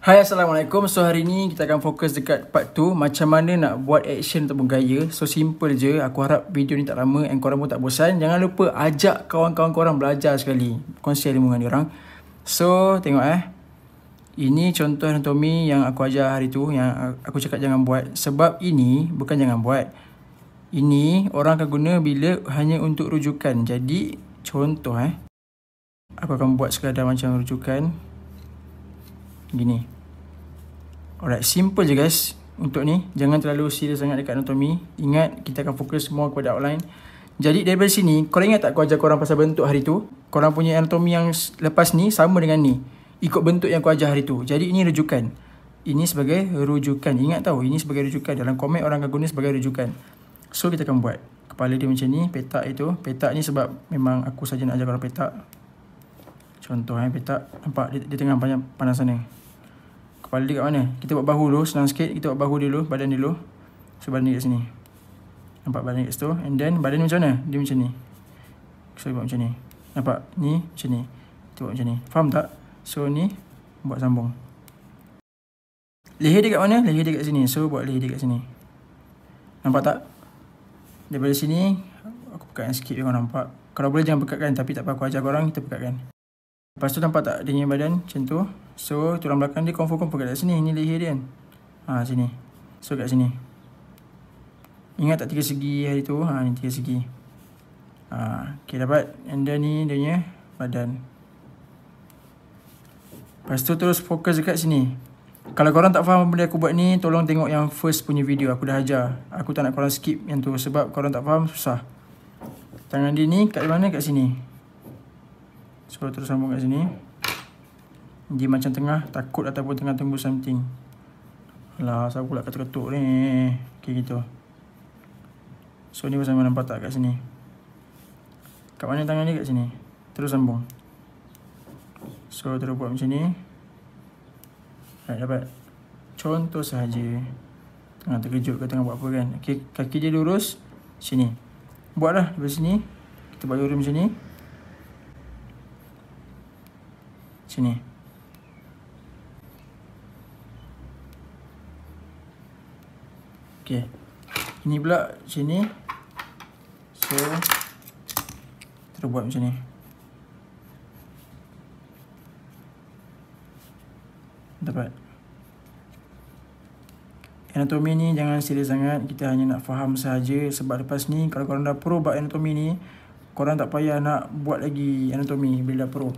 Hai Assalamualaikum. So hari ni kita akan fokus dekat part tu Macam mana nak buat action ataupun gaya. So simple je. Aku harap video ni tak lama And korang pun tak bosan. Jangan lupa ajak kawan-kawan korang belajar sekali. Kongsi ilmu dengan orang. So tengok eh. Ini contoh anatomi yang aku ajar hari tu Yang aku cakap jangan buat. Sebab ini bukan jangan buat. Ini orang akan guna bila hanya untuk rujukan. Jadi contoh eh. Aku akan buat sekadar macam rujukan Gini. Alright, simple je guys untuk ni. Jangan terlalu serius sangat dekat anatomi. Ingat, kita akan fokus semua kepada outline. Jadi daripada sini, korang ingat tak aku ajar korang pasal bentuk hari tu? Korang punya anatomi yang lepas ni sama dengan ni. Ikut bentuk yang aku ajar hari tu. Jadi ini rujukan. Ini sebagai rujukan. Ingat tahu, ini sebagai rujukan. Dalam komen orang akan guna sebagai rujukan. So kita akan buat. Kepala dia macam ni, petak itu. Petak ni sebab memang aku saja nak ajar korang petak. Contoh eh, petak. Nampak dia, dia tengah banyak panas sana. Kepala dia kat mana? Kita buat bahu dulu, senang sikit. Kita buat bahu dulu, badan dulu. So, badan dia kat sini. Nampak badan kat situ. And then, badan macam mana? Dia macam ni. So, buat macam ni. Nampak? Ni, macam ni. Kita buat macam ni. Faham tak? So, ni, buat sambung. Leher dia kat mana? Leher dia kat sini. So, buat leher dia kat sini. Nampak tak? Daripada sini, aku pekatkan sikit korang nampak. Kalau boleh jangan pekatkan. Tapi tak apa aku ajar korang, kita pekatkan. Lepas tu nampak tak dia badan macam tu. So tulang belakang dia confirm confirm kat sini. Ini leher dia kan. Ha sini. So kat sini. Ingat tak tiga segi hari tu? Ha ni tiga segi. Ha okay dapat. And then ni dia punya badan. Lepas tu terus fokus dekat sini. Kalau korang tak faham benda aku buat ni, tolong tengok yang first punya video aku dah ajar. Aku tak nak korang skip yang tu sebab korang tak faham susah. Tangan dia ni kat mana? Kat sini. So terus sambung kat sini. Dia macam tengah takut ataupun tengah tunggu something. Alah siapa pula ketuk-ketuk ni? Okay gitu. So ni pasal nampak tak kat sini. Kat mana tangan ni kat sini? Terus sambung. So terus buat macam ni. Right, dapat. Contoh sahaja. Tengah terkejut ke tengah buat apa kan? Okay, Kaki dia lurus. Sini. Buatlah dari sini. Kita buat lurus macam ni Sini. Okey. Ini pula sini. So terus buat macam ni. Dapat. Anatomi ni jangan serius sangat. Kita hanya nak faham saja sebab lepas ni kalau korang dah pro buat anatomi ni, korang tak payah nak buat lagi anatomi bila dah pro.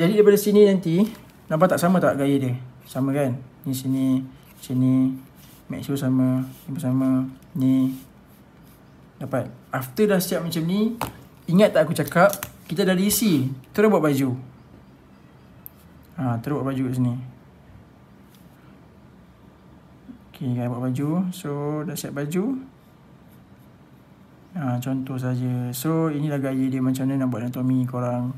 Jadi daripada sini nanti Nampak tak sama tak gaya dia? Sama kan? Ni sini Sini Make sure sama Ni bersama Ni. Dapat. After dah siap macam ni Ingat tak aku cakap Kita dah diisi. Terus buat baju. Ha, Terus buat baju kat sini. Okay, kita buat baju. So, dah siap baju. Ha, Contoh saja. So, inilah gaya dia macam mana nak buat anatomi korang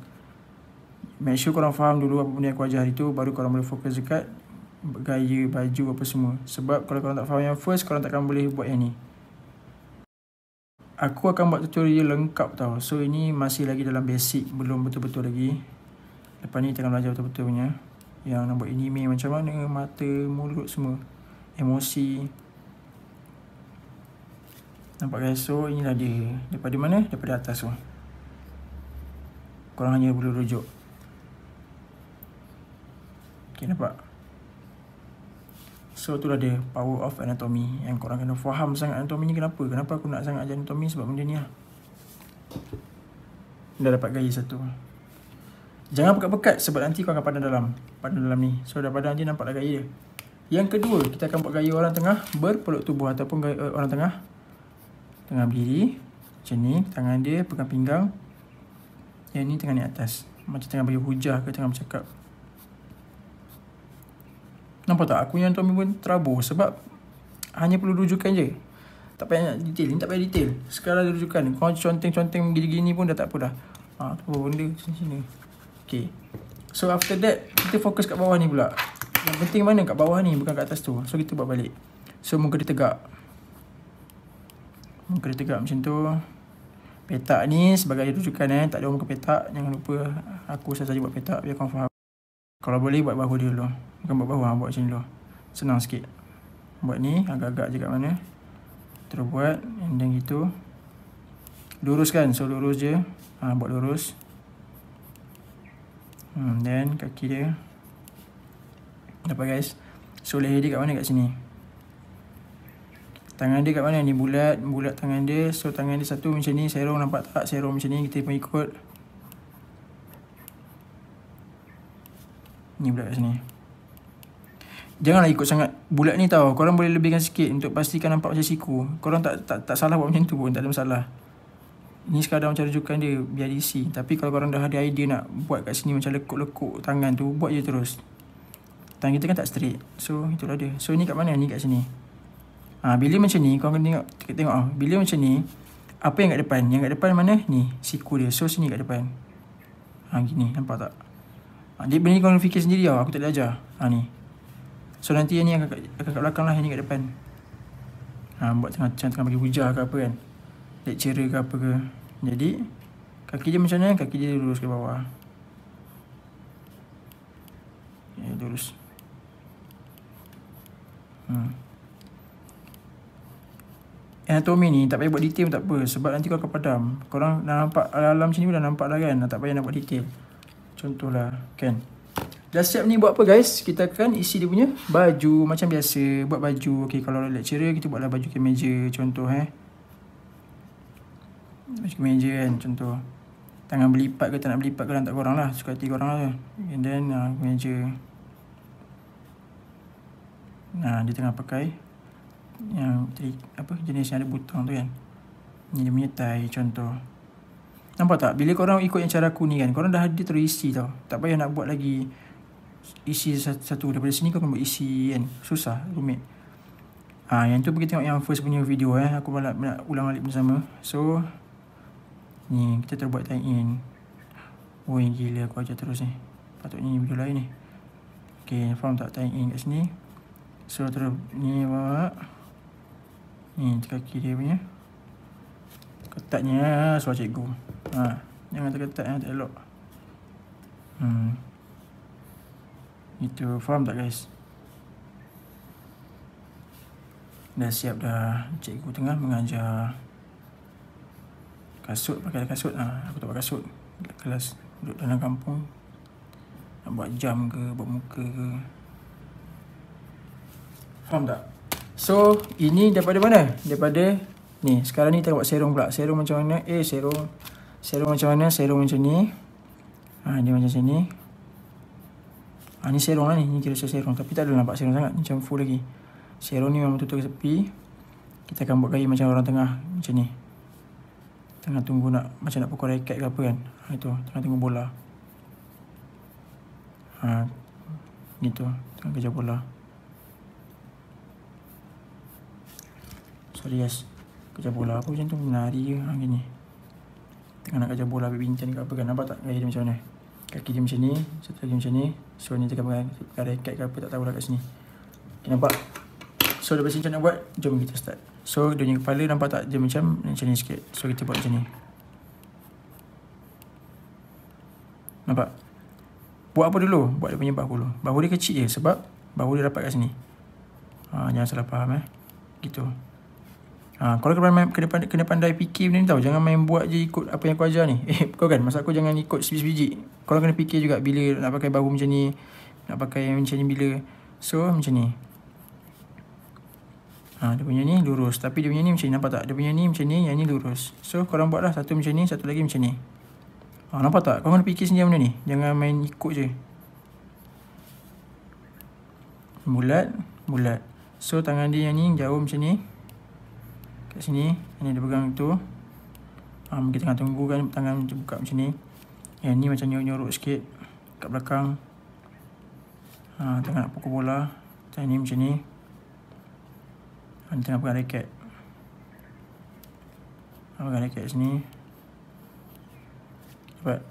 Make sure korang faham dulu apa benda yang ajar hari tu Baru korang boleh fokus dekat Gaya, baju apa semua. Sebab kalau korang tak faham yang first Korang takkan boleh buat yang ni. Aku akan buat tutorial lengkap tau. So ini masih lagi dalam basic Belum betul-betul lagi. Lepas ni akan belajar betul-betul punya. Yang nak buat anime macam mana Mata, mulut semua. Emosi. Nampak guys? So inilah dia. Daripada mana? Daripada atas tu Korang hanya boleh rujuk Okay nampak? So tu lah dia power of anatomy. Yang korang kena faham sangat anatomy ni kenapa? Kenapa aku nak sangat ajar anatomy sebab benda ni lah. Dah dapat gaya satu. Jangan pekat-pekat sebab nanti kau akan padan dalam. Padan dalam ni. So dah padan nanti nampak dah gaya dia. Yang kedua kita akan buat gaya orang tengah Berpeluk tubuh ataupun gaya uh, orang tengah. Tengah berdiri. Macam ni tangan dia pegang pinggang. Yang ni tengah ni atas. Macam tengah bagi hujah ke tengah bercakap Nampak tak? Aku yang Tommy pun terabur sebab hanya perlu rujukan je. Tak payah nak detail. Ini tak payah detail. Sekarang ada rujukan. Kau conteng-conteng gini-gini pun dah tak apa dah. Ha, tu benda sini-sini. Okay. So after that, kita fokus kat bawah ni pula. Yang penting mana kat bawah ni, bukan kat atas tu. So kita buat balik. So muka dia tegak. Muka dia tegak macam tu. Petak ni sebagai rujukan eh. Tak ada muka petak. Jangan lupa aku saja buat petak biar kau faham. Kalau boleh buat bahu dulu. Bukan buat bahu, ha, buat macam dulu. Senang sikit. Buat ni agak-agak je kat mana. Terus buat and then gitu. Luruskan. So lurus je. Ha, buat lurus. Hmm, then kaki dia. Dapat guys. So leher dia kat mana kat sini. Tangan dia kat mana ni bulat. Bulat tangan dia. So tangan dia satu macam ni. Serong nampak tak? Serong macam ni. Kita pun ikut. Ni bulat kat sini. Janganlah ikut sangat bulat ni tau. Korang boleh lebihkan sikit untuk pastikan nampak macam siku. Korang tak tak, tak salah buat macam tu pun. Tak ada masalah. Ni sekadar macam rujukan dia biar diisi. Tapi kalau korang dah ada idea nak buat kat sini macam lekuk-lekuk tangan tu. Buat je terus. Tangan kita kan tak straight. So itulah dia. So ni kat mana? Ni kat sini. Ha, bila macam ni korang kena tengok. Tengok ah. Bila macam ni. Apa yang kat depan? Yang kat depan mana? Ni. Siku dia. So sini kat depan. Ha gini. Nampak tak? Ha, dia benda ni korang fikir sendiri tau. Aku tak boleh ajar. Ha ni. So nanti yang ni akan, akan kat belakang lah Yang ni kat depan. Ha, Buat tengah, macam tengah bagi hujah ke apa kan. Lecturer ke apa ke. Jadi Kaki dia macam mana? Kaki dia lurus ke bawah? Ya lurus. Hmm. Anatomi ni tak payah buat detail tak apa. Sebab nanti kau akan padam. Korang dah nampak alam sini pun dah nampak dah kan? Tak payah nak buat detail Contohlah Kan Dah siap ni buat apa guys? Kita akan isi dia punya baju macam biasa. Buat baju. Okay, kalau lecturer kita buatlah baju kemeja. Contoh eh. Baju kemeja kan contoh. Tangan berlipat ke tak nak berlipat ke tak korang lah. Suka hati korang lah. And then uh, kemeja. Nah, dia tengah pakai yang apa jenis yang ada butang tu kan. Ni dia punya tie contoh. Nampak tak? Bila korang ikut yang cara aku ni kan, korang dah ada terisi tau. Tak payah nak buat lagi isi satu. Daripada sini akan buat isi kan. Susah rumit. Ha, yang tu pergi tengok yang first punya video eh. Aku malah nak ulang balik bersama. So ni kita terbuat tie in. Oh yang gila aku ajar terus ni. Patutnya ni video lain ni. Ok faham tak tie in kat sini? So terus ni bawa. Ni kaki dia punya. Ketatnya suara cikgu ha, jangan terketat yang tak elok. Hmm itu faham tak guys? Dah siap dah cikgu tengah mengajar kasut pakai kasut. Ha, aku tak pakai kasut. Kelas duduk dalam kampung. Nak buat jam ke buat muka ke. Faham tak? So ini daripada mana? Daripada ni. Sekarang ni kita buat serong pula. Serong macam mana? Eh serong serong macam mana serong macam ni ha, dia macam sini Ha, ni serong lah ni. Ni kira serong. Tapi tak ada nampak serong sangat. Macam full lagi. Serong ni memang tutup ke tepi. Kita akan buat gaya macam orang tengah. Macam ni. Tengah tunggu nak. Macam nak pukul raket ke apa kan. Ha, itu. Tengah tunggu bola. Ha, gitu. Tengah kejar bola. Sorry guys. Kejar bola apa macam tu. Menari ke. Ha, gini. Tengah nak kejar bola. Bincang ke apa kan. Nampak tak gaya dia macam mana. Kaki dia macam ni Satu lagi macam ni. So ni tengah pakai Pakai raket ke apa? Tak tahulah kat sini. Okay, Nampak? So dah macam nak buat Jom kita start. So dia punya kepala nampak tak? Dia macam Macam ni sikit. So kita buat macam ni. Nampak? Buat apa dulu? Buat dia punya bahu dulu. Bahu dia kecil je Sebab Bahu dia dapat kat sini. Ha, Jangan salah faham eh. Gitu Ha, kau kena, main, kena, pandai, kena pandai fikir benda ni tau. Jangan main buat je ikut apa yang kau ajar ni. Eh, kau kan? Masa aku jangan ikut sebiji-sebiji. Kau kena fikir juga bila nak pakai bahu macam ni. Nak pakai macam ni bila. So, macam ni. Ha, dia punya ni lurus. Tapi dia punya ni macam ni. Nampak tak? Dia punya ni macam ni. Yang ni lurus. So, korang buat lah. Satu macam ni. Satu lagi macam ni. Ha, nampak tak? Kau kena fikir sendiri benda ni. Jangan main ikut je. Bulat. Bulat. So, tangan dia yang ni jauh macam ni kat sini. Ini dia pegang tu. Um, kita tengah tunggu kan tangan macam buka macam ni. Yang ni macam nyorok-nyorok sikit kat belakang. Ha, tengah nak pukul bola. Macam ni macam ni. Ha, tengah pegang raket. Ha, pegang raket sini. Dapat.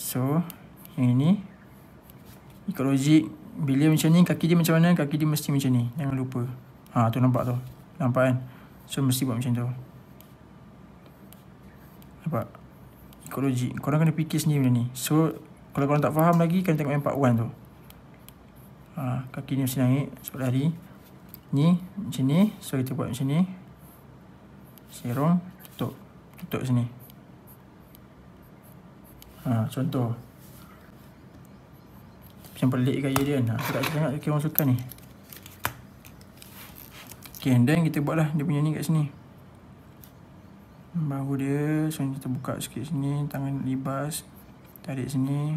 So yang ini. Ikut logik. Bila macam ni kaki dia macam mana? Kaki dia mesti macam ni. Jangan lupa. Ha tu nampak tu. Nampak kan So mesti buat macam tu Nampak Ikut logik Korang kena fikir sendiri benda ni So Kalau korang tak faham lagi, kalian tengok yang part 1 tu. Ha, kaki ni mesti naik sebab lari. Ni macam ni. So kita buat macam ni. Serong, tutup. Tutup sini. Ha, contoh. Macam pelik gaya dia kan. Ha, aku tak sangat kira orang suka ni. Okay, then kita buatlah dia punya ni kat sini. Bahu dia, so kita buka sikit sini, tangan libas. Tarik sini.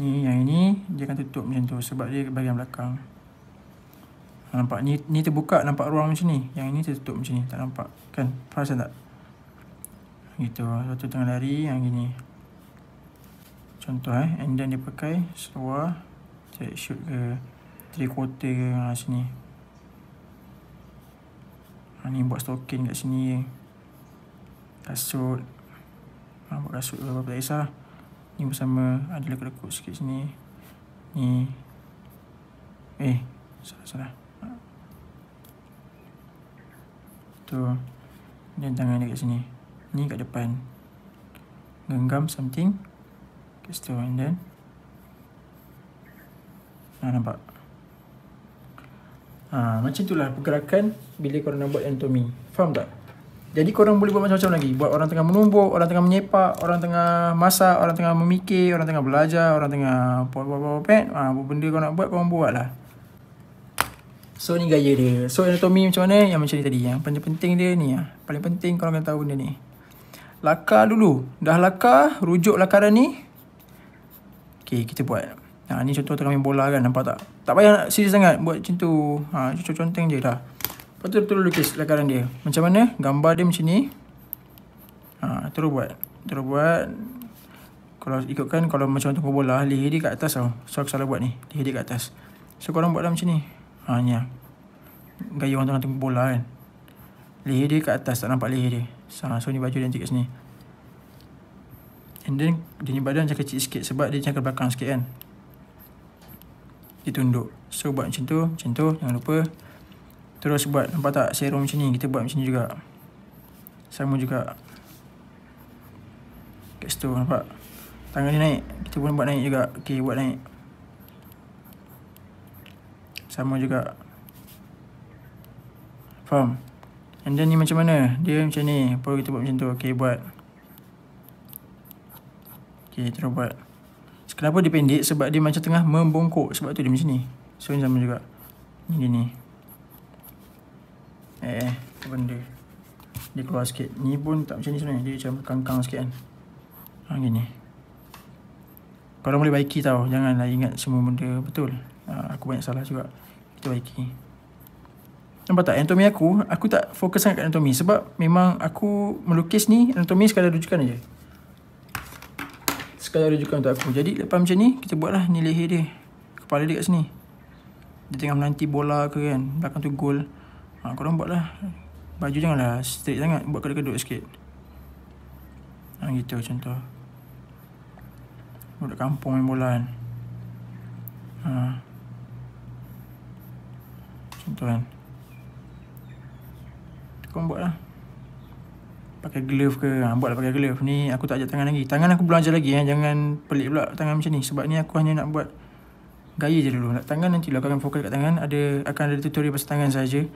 Ni yang ini dia akan tutup macam tu sebab dia bahagian belakang. Ha, nampak ni ni terbuka nampak ruang macam ni. Yang ini tertutup macam ni. Tak nampak kan? Perasan tak? Gitu. Satu tengah lari yang gini. Contoh eh. And then dia pakai seluar. Check shoot ke. Three quarter ke. Ha, sini. Ni buat stocking kat sini. Kasut. Ha, buat kasut ke apa-apa tak kisah. Ni bersama ada lekuk-lekuk sikit sini. Ni. Eh, salah-salah. Tu. Dan tangan dia kat sini. Ni kat depan. Genggam something. Kat situ and then. Ha, nampak? Ha, macam itulah pergerakan bila korang nak buat anatomy. Faham tak? Jadi korang boleh buat macam-macam lagi. Buat orang tengah menumbuk, orang tengah menyepak, orang tengah masak, orang tengah memikir, orang tengah belajar, orang tengah buat-buat-buat pet. Ha, apa benda kau nak buat, kau buat lah. So ni gaya dia. So anatomy macam mana? Yang macam ni tadi. Yang paling penting dia ni lah. Paling penting korang kena tahu benda ni. Lakar dulu. Dah lakar, rujuk lakaran ni. Okay, kita buat. Ha, ni contoh tengah main bola kan. Nampak tak? Tak payah nak serius sangat buat macam tu. Ha, contoh-contoh je dah. Lepas tu terus lukis lakaran dia. Macam mana? Gambar dia macam ni. Ha, terus buat. Terus buat. Kalau ikutkan, kalau macam tu bola, leher dia kat atas tau. So, aku salah buat ni. Leher dia kat atas. So, korang buatlah macam ni. Ha, ni lah. Gaya orang tengah tengok bola kan. Leher dia kat atas. Tak nampak leher dia. Ha, so, ni baju dia nanti kat sini. And then, dia ni badan macam kecil sikit. Sebab dia macam ke belakang sikit kan. Dia tunduk. So, buat macam tu. Macam tu. Jangan lupa. Terus buat nampak tak serum macam ni kita buat macam ni juga. Sama juga. Kat situ nampak. Tangan ni naik. Kita pun buat naik juga. Okey buat naik. Sama juga. Faham? And then ni macam mana? Dia macam ni. Baru kita buat macam tu. Okey buat. Okey terus buat. Kenapa dia pendek? Sebab dia macam tengah membongkok. Sebab tu dia macam ni. So ni sama juga. Ni ni. Eh, eh, apa benda Dia keluar sikit Ni pun tak macam ni sebenarnya Dia macam kangkang sikit kan Ha, gini Korang boleh baiki tau Janganlah ingat semua benda betul ha, Aku banyak salah juga Kita baiki Nampak tak anatomi aku Aku tak fokus sangat kat anatomi Sebab memang aku melukis ni Anatomi sekadar rujukan aja. Sekadar rujukan untuk aku Jadi lepas macam ni Kita buatlah ni leher dia Kepala dia kat sini Dia tengah menanti bola ke kan Belakang tu gol Ha, korang buat lah. Baju janganlah straight sangat. Buat kedut-kedut sikit. Ha, gitu contoh. Budak kampung main bola kan. Ha. Contoh kan. Korang buat lah. Pakai glove ke. Ha, buat lah pakai glove. Ni aku tak ajak tangan lagi. Tangan aku belum ajar lagi. Eh. Jangan pelik pula tangan macam ni. Sebab ni aku hanya nak buat gaya je dulu. Nak tangan nanti lah. Aku akan fokus kat tangan. Ada, akan ada tutorial pasal tangan saja.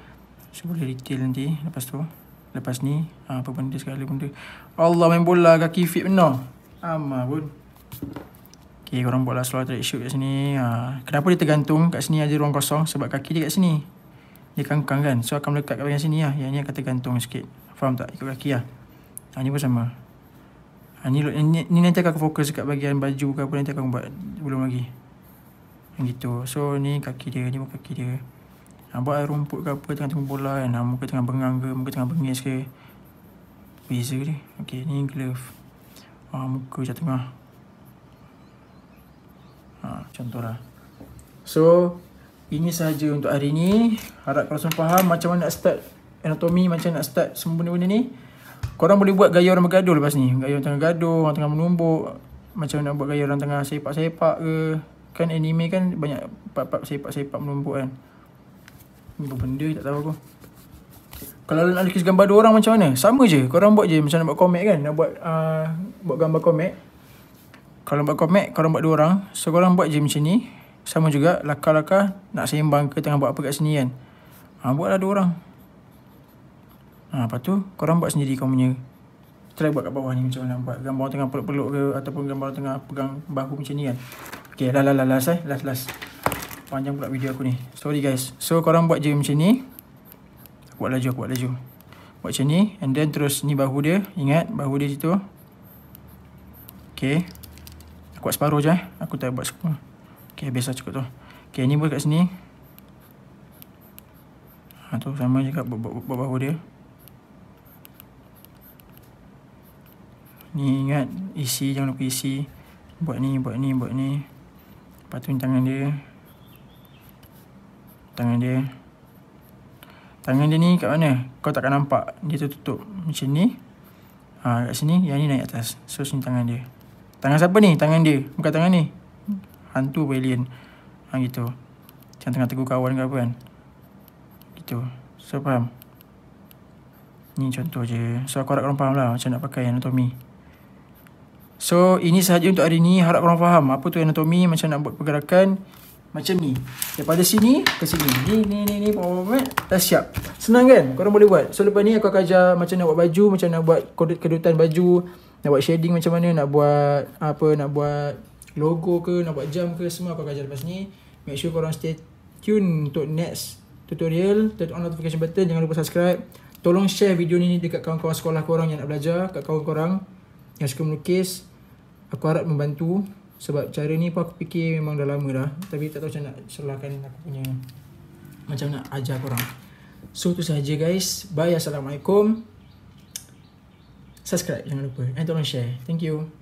So boleh detail nanti Lepas tu Lepas ni ha, Apa benda segala benda Allah main bola kaki fit benar Amat pun Okay korang buatlah slow track shoot kat sini ha, Kenapa dia tergantung Kat sini ada ruang kosong Sebab kaki dia kat sini Dia kangkang kan So akan melekat kat bahagian sini lah Yang ni akan tergantung sikit Faham tak ikut kaki lah ha, Ni pun sama ha, ni, ni, ni nanti akan fokus kat bahagian baju ke apa Nanti akan buat Belum lagi Yang gitu So ni kaki dia Ni pun kaki dia Ha, buat rumput ke apa tengah tengok bola kan. Ha, muka tengah bengang ke, muka tengah bengis ke. Beza dia. Okay, ni glove. Ha, muka macam tengah. Ha, contoh lah. So, ini sahaja untuk hari ni. Harap korang semua faham macam mana nak start anatomi, macam nak start semua benda-benda ni. Korang boleh buat gaya orang bergaduh lepas ni. Gaya orang tengah gaduh, orang tengah menumbuk. Macam nak buat gaya orang tengah sepak-sepak ke. Kan anime kan banyak part-part sepak-sepak menumbuk kan. Ni apa benda tak tahu aku. Kalau nak lukis gambar dua orang macam mana? Sama je. Korang buat je macam nak buat komik kan. Nak buat uh, buat gambar komik. Kalau buat comic, korang buat dua orang. So, korang buat je macam ni. Sama juga, lakar-lakar nak seimbang ke tengah buat apa kat sini kan. Ha, buatlah dua orang. Ha, lepas tu, korang buat sendiri kau punya. Try buat kat bawah ni macam mana. Buat gambar tengah peluk-peluk ke ataupun gambar tengah pegang bahu macam ni kan. Okay, lah lah lah last eh. Last, last. Panjang pula video aku ni. Sorry guys. So, korang buat je macam ni. Buat laju, buat laju. Buat macam ni. And then terus ni bahu dia. Ingat, bahu dia situ. Okay. Aku buat separuh je eh. Aku tak buat semua. Okay, biasa cukup tu. Okay, ni buat kat sini. Ha, tu sama buat, buat, buat bahu dia. Ni ingat, isi, jangan lupa isi. Buat ni, buat ni, buat ni. Lepas tu ni tangan dia. Tangan dia. Tangan dia ni kat mana? Kau takkan nampak. Dia tertutup macam ni. Ha, kat sini, yang ni naik atas. So, sini tangan dia. Tangan siapa ni? Tangan dia. Bukan tangan ni. Hantu alien. Ha, gitu. Macam tengah tegur kawan ke apa kan. Gitu. So, faham? Ni contoh je. So, aku harap korang faham lah macam nak pakai anatomi. So, ini sahaja untuk hari ni. Harap korang faham apa tu anatomi, macam nak buat pergerakan. Macam ni. Daripada sini ke sini. Ni, ni, ni, ni. Dah siap. Senang kan? Korang boleh buat. So, lepas ni aku akan ajar macam nak buat baju. Macam nak buat kedutan baju. Nak buat shading macam mana. Nak buat apa. Nak buat logo ke. Nak buat jam ke. Semua aku akan ajar lepas ni. Make sure korang stay tune untuk next tutorial. Turn on notification button. Jangan lupa subscribe. Tolong share video ni dekat kawan-kawan sekolah korang yang nak belajar. Kat kawan korang yang suka melukis. Aku harap membantu. Sebab cara ni pun aku fikir memang dah lama dah. Tapi tak tahu macam nak serlahkan aku punya macam nak ajar korang. So tu sahaja guys. Bye. Assalamualaikum. Subscribe jangan lupa. And tolong share. Thank you.